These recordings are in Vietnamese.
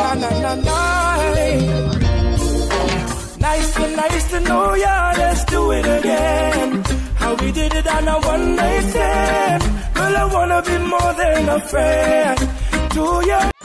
Na na na na. Nice to nice to know ya. Let's do it again. How we did it on a one night stand. Girl, I wanna be more than a friend to you.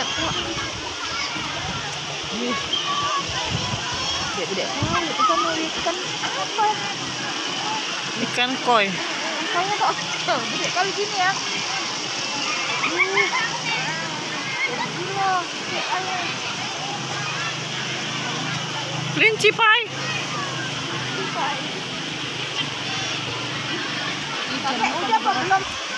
nhận không ạ để để không để không nó cắn áp thôi. Đi cắn còi không có tưởng để con chim nè lên chi bay Hãy subscribe cho kênh Ghiền Mì Gõ Để không bỏ lỡ những video hấp dẫn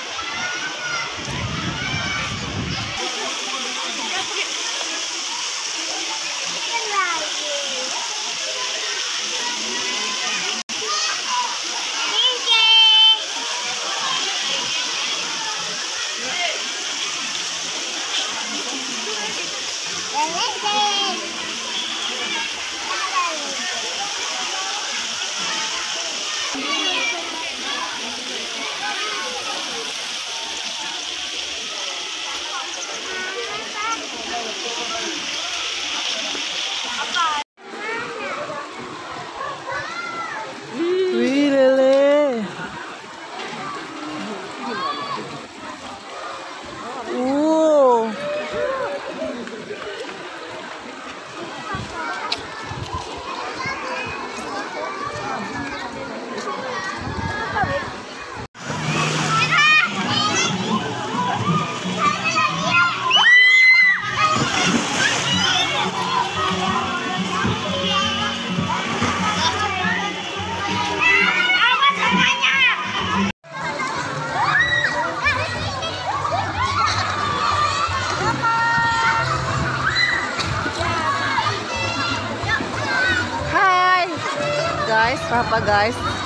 pa guys.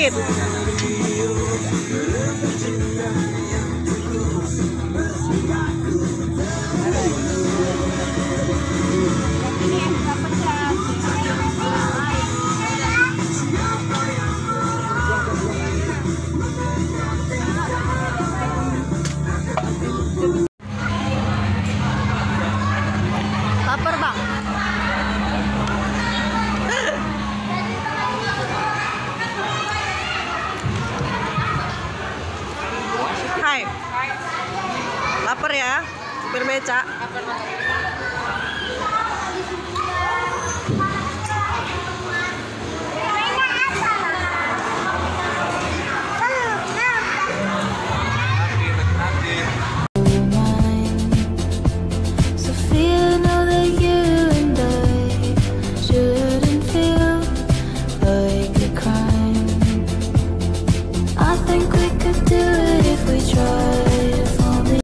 Sakit.